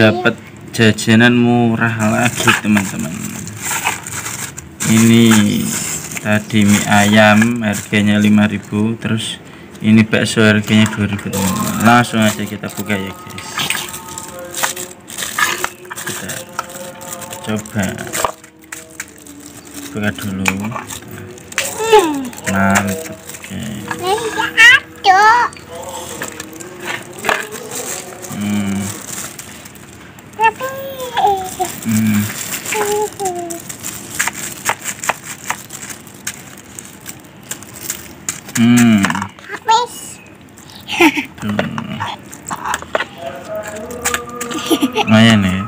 dapat jajanan murah lagi teman-teman. Ini tadi mie ayam harganya 5000 terus ini bakso harganya 2000 teman-teman. Langsung aja kita buka ya guys. Kita coba buka dulu. Mantap guys. Hmm. Hmm. Hmm. Tuh. Lumayan ya.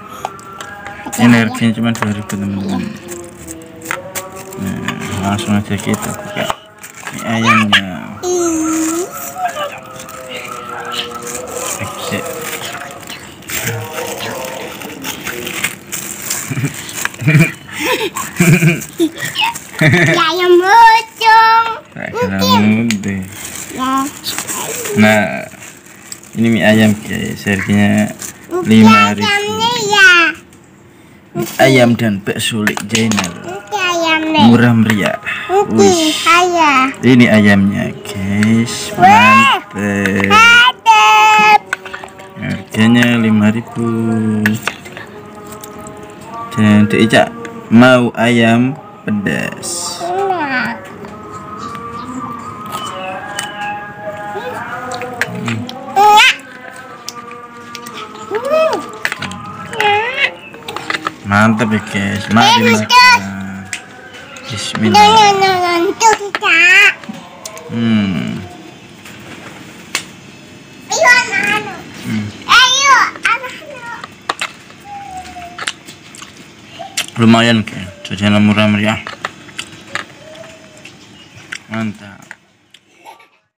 Ini harganya cuma 2000 teman-teman. Nah, langsung aja kita buka mie ayamnya. Exit. Ayam bocong. Tak kira muda. Ya. Nah, ini mie ayam guys, harganya 5000 ayamnya ya. ayam dan bakso Lek ayamnya. murah meriah. Ini ayamnya guys. Mantep. Harganya 5000 dan Dek Ica mau ayam pedas. Hmm. Mantap ya guys mari Eh, makan Bismillah nonton kita. hmm. Ayo hmm. Ayo lumayan guys jajanan murah meriah mantap